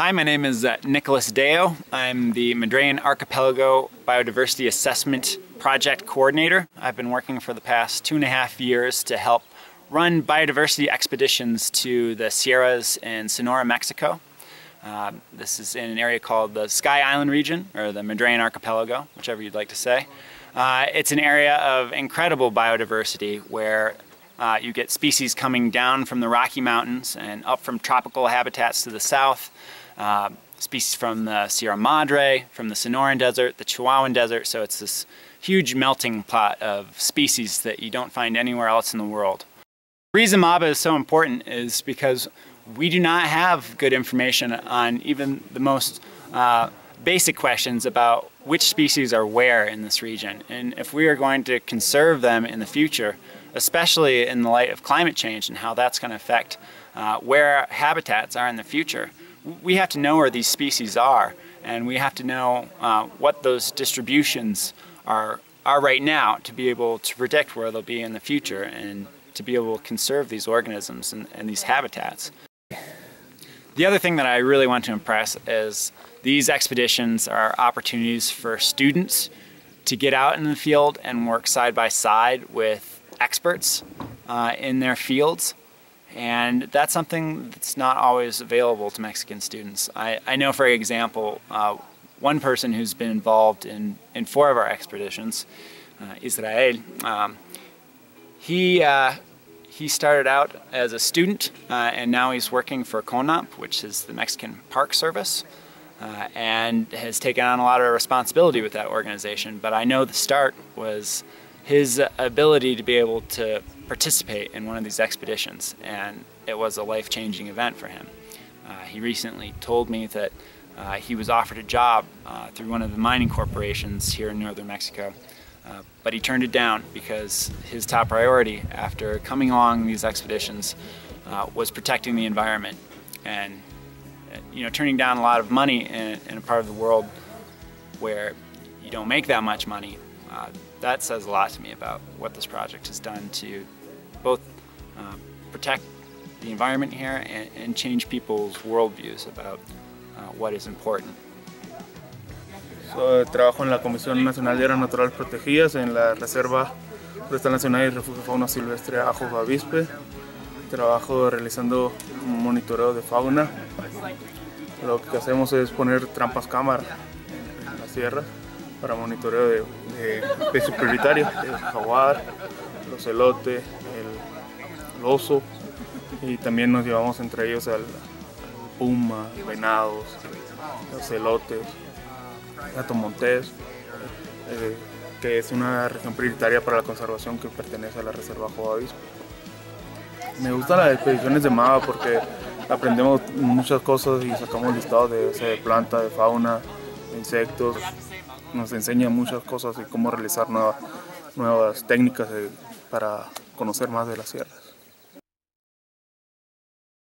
Hi, my name is uh, Nicholas Deyo. I'm the Madrean Archipelago Biodiversity Assessment Project Coordinator. I've been working for the past two and a half years to help run biodiversity expeditions to the Sierras in Sonora, Mexico. Uh, this is in an area called the Sky Island region, or the Madrean Archipelago, whichever you'd like to say. Uh, it's an area of incredible biodiversity where uh, you get species coming down from the Rocky Mountains and up from tropical habitats to the south, uh, species from the Sierra Madre, from the Sonoran Desert, the Chihuahuan Desert, so it's this huge melting pot of species that you don't find anywhere else in the world. The reason MABA is so important is because we do not have good information on even the most uh, basic questions about which species are where in this region. And if we are going to conserve them in the future, especially in the light of climate change and how that's going to affect uh, where habitats are in the future, we have to know where these species are and we have to know uh, what those distributions are, are right now to be able to predict where they'll be in the future and to be able to conserve these organisms and, and these habitats. The other thing that I really want to impress is these expeditions are opportunities for students to get out in the field and work side by side with experts uh, in their fields. And that's something that's not always available to Mexican students. I, I know, for example, uh, one person who's been involved in, in four of our expeditions, uh, Israel, um, he uh, he started out as a student uh, and now he's working for CONANP, which is the Mexican Park Service, uh, and has taken on a lot of responsibility with that organization. But I know the start was his ability to be able to participate in one of these expeditions, and it was a life-changing event for him. Uh, he recently told me that uh, he was offered a job uh, through one of the mining corporations here in northern Mexico uh, but he turned it down because his top priority after coming along these expeditions uh, was protecting the environment and you know turning down a lot of money in, in, a part of the world where you don't make that much money uh, that says a lot to me about what this project has done to both uh, protect the environment here and, and change people's worldviews about what is important. trabajo en la Comisión Nacional de Áreas Naturales Protegidas en la Reserva Forestal Nacional y Refugio Fauna Silvestre Ajo Bavispe. Trabajo realizando un monitoreo de fauna. Lo que hacemos es poner trampas cámara en las sierras para monitoreo de, especies prioritarias, el jaguar, el ocelote, el, oso y también nos llevamos entre ellos al, puma, venados, ocelotes, Gato Montés, eh, que es una región prioritaria para la conservación que pertenece a la Reserva Joavis. Me gustan las expediciones de MAVA porque aprendemos muchas cosas y sacamos listados de, de planta, de fauna, de insectos. Nos enseña muchas cosas y cómo realizar nuevas, nuevas técnicas para conocer más de las sierras.